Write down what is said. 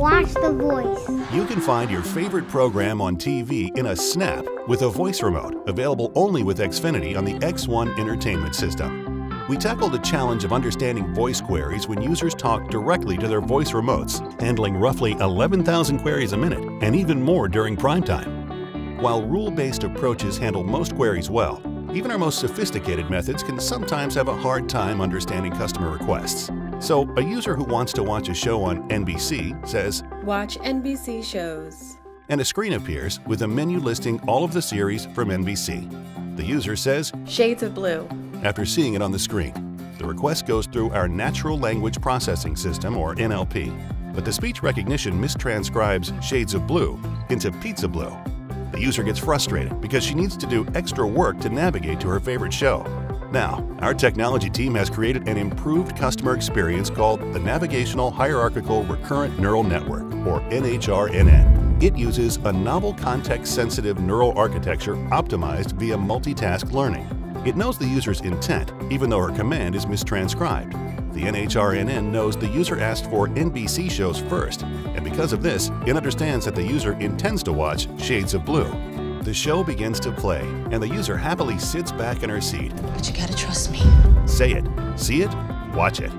watch The Voice. You can find your favorite program on TV in a snap with a voice remote available only with Xfinity on the X1 entertainment system. We tackled the challenge of understanding voice queries when users talk directly to their voice remotes, handling roughly 11,000 queries a minute and even more during prime time. While rule-based approaches handle most queries well, even our most sophisticated methods can sometimes have a hard time understanding customer requests. So, a user who wants to watch a show on NBC says, Watch NBC shows. And a screen appears with a menu listing all of the series from NBC. The user says, Shades of Blue. After seeing it on the screen, the request goes through our Natural Language Processing System, or NLP, but the speech recognition mistranscribes Shades of Blue into Pizza Blue. The user gets frustrated because she needs to do extra work to navigate to her favorite show. Now, our technology team has created an improved customer experience called the Navigational Hierarchical Recurrent Neural Network, or NHRNN. It uses a novel context-sensitive neural architecture optimized via multitask learning. It knows the user's intent, even though her command is mistranscribed. The NHRNN knows the user asked for NBC shows first, and because of this, it understands that the user intends to watch Shades of Blue. The show begins to play, and the user happily sits back in her seat. But you gotta trust me. Say it, see it, watch it.